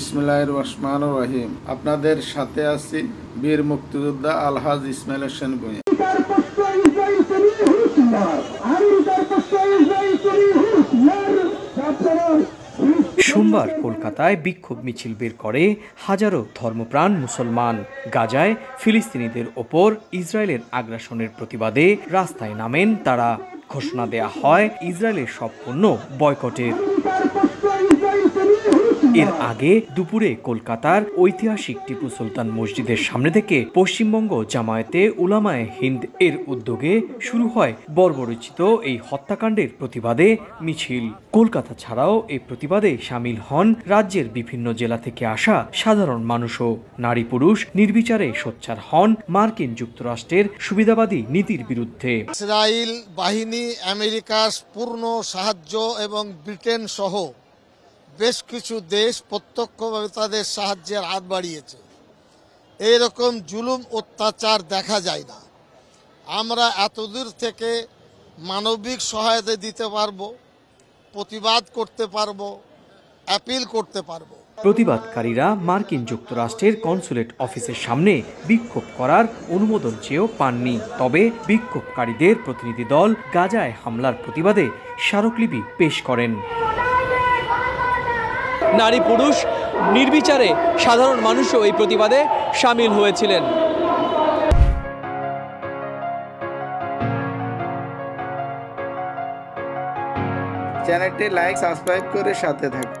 বিসমিল্লাহ রহমান রহিম। আপনাদের সাথে আছি বীর মুক্তিযোদ্ধা আলহাজ ইসমাইল হোসেন ভূঁইয়া। সোমবার কলকাতায় বিক্ষোভ মিছিল বের করে হাজারো ধর্মপ্রাণ মুসলমান। গাজায় ফিলিস্তিনিদের ওপর ইসরায়েলের আগ্রাসনের প্রতিবাদে রাস্তায় নামেন তারা। ঘোষণা দেয়া হয়, ইসরায়েলের সব পণ্য বয়কটের তার পক্ষ ইসরায়েল করি হুঁশিয়ার এর আগে দুপুরে কলকাতার ঐতিহাসিক টিপু সুলতান মসজিদের সামনে থেকে পশ্চিমবঙ্গ জামায়াতে উলামায়ে হিন্দ এর উদ্যোগে শুরু হয় বর্বরচিত এই হত্যাকাণ্ডের প্রতিবাদে মিছিল। কলকাতা ছাড়াও এই প্রতিবাদে সামিল হন রাজ্যের বিভিন্ন জেলা থেকে আসা সাধারণ মানুষও। নারী পুরুষ নির্বিচারে সোচ্চার হন মার্কিন যুক্তরাষ্ট্রের সুবিধাবাদী নীতির বিরুদ্ধে। ইসরায়েল বাহিনী, আমেরিকার পূর্ণ সাহায্য এবং ব্রিটেন সহ বেশ কিছু দেশ প্রত্যক্ষভাবে তাদের সাহায্যের হাত বাড়িয়েছে। এইরকম জুলুম, অত্যাচার দেখা যায় না। আমরা এতদূর থেকে মানবিক সহায়তা দিতে পারব, প্রতিবাদ করতে পারব, অ্যাপিল করতে পারব। প্রতিবাদকারীরা মার্কিন যুক্তরাষ্ট্রের কনসুলেট অফিসের সামনে বিক্ষোভ করার অনুমোদন চেয়েও পাননি। তবে বিক্ষোভকারীদের প্রতিনিধি দল গাজায় হামলার প্রতিবাদে স্মারকলিপি পেশ করেন। নারী পুরুষ নির্বিচারে সাধারণ মানুষও এই প্রতিবাদে সামিল হয়েছিলেন। চ্যানেলটি লাইক, সাবস্ক্রাইব করে সাথে থাকুন।